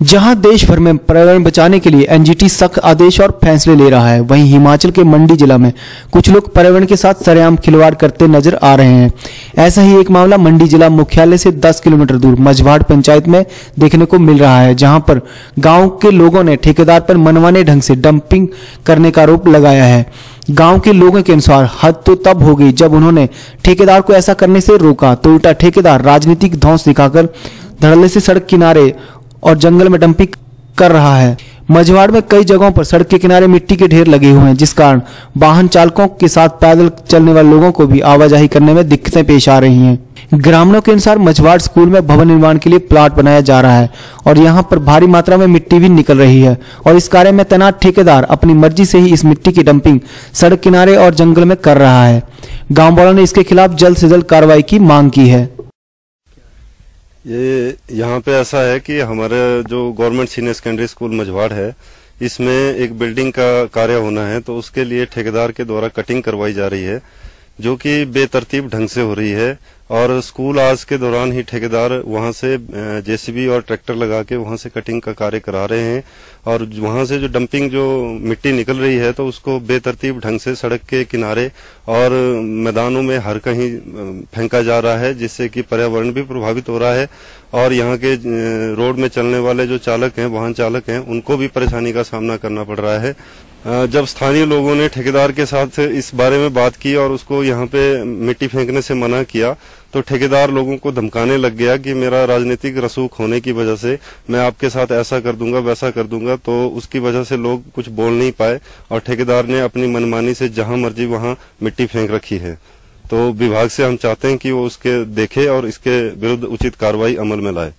जहाँ देश भर में पर्यावरण बचाने के लिए एनजीटी सख्त आदेश और फैसले ले रहा है, वहीं हिमाचल के मंडी जिला में कुछ लोग पर्यावरण के साथ सरेआम खिलवाड़ करते नज़र आ रहे हैं। ऐसा ही एक मामला मंडी जिला मुख्यालय से 10 किलोमीटर दूर, मझवाड़ पंचायत में देखने को मिल रहा है, जहाँ पर गाँव के लोगों ने ठेकेदार पर मनमाने ढंग से डंपिंग करने का आरोप लगाया है। गाँव के लोगों के अनुसार हद तो तब हो गई जब उन्होंने ठेकेदार को ऐसा करने से रोका तो उल्टा ठेकेदार राजनीतिक धौंस दिखाकर धड़ल्ले से सड़क किनारे और जंगल में डंपिंग कर रहा है। मझवाड़ में कई जगहों पर सड़क के किनारे मिट्टी के ढेर लगे हुए हैं, जिस कारण वाहन चालकों के साथ पैदल चलने वाले लोगों को भी आवाजाही करने में दिक्कतें पेश आ रही हैं। ग्रामीणों के अनुसार मझवाड़ स्कूल में भवन निर्माण के लिए प्लाट बनाया जा रहा है और यहाँ पर भारी मात्रा में मिट्टी भी निकल रही है और इस कार्य में तैनात ठेकेदार अपनी मर्ज़ी से ही इस मिट्टी की डंपिंग सड़क किनारे और जंगल में कर रहा है। गाँव वालों ने इसके खिलाफ जल्द से जल्द कार्रवाई की मांग की है। ये यहाँ पे ऐसा है कि हमारे जो government senior secondary school Majhwar है, इसमें एक बिल्डिंग का कार्य होना है तो उसके लिए ठेकेदार के द्वारा कटिंग करवाई जा रही है, जो कि बेतरतीब ढंग से हो रही है। और स्कूल आज के दौरान ही ठेकेदार वहाँ से जेसीबी और ट्रैक्टर लगा के वहाँ से कटिंग का कार्य करा रहे हैं और वहाँ से जो डंपिंग जो मिट्टी निकल रही है तो उसको बेतरतीब ढंग से सड़क के किनारे और मैदानों में हर कहीं फेंका जा रहा है, जिससे कि पर्यावरण भी प्रभावित हो रहा है और यहाँ के रोड में चलने वाले जो चालक हैं, वाहन चालक हैं, उनको भी परेशानी का सामना करना पड़ रहा है। जब स्थानीय लोगों ने ठेकेदार के साथ इस बारे में बात की और उसको यहाँ पे मिट्टी फेंकने से मना किया तो ठेकेदार लोगों को धमकाने लग गया कि मेरा राजनीतिक रसूख होने की वजह से मैं आपके साथ ऐसा कर दूँगा, वैसा कर दूँगा तो उसकी वजह से लोग कुछ बोल नहीं पाए और ठेकेदार ने अपनी मनमानी से जहाँ मर्ज़ी वहाँ मिट्टी फेंक रखी है। तो विभाग से हम चाहते हैं कि वो उसके देखे और इसके विरुद्ध उचित कार्रवाई अमल में लाए।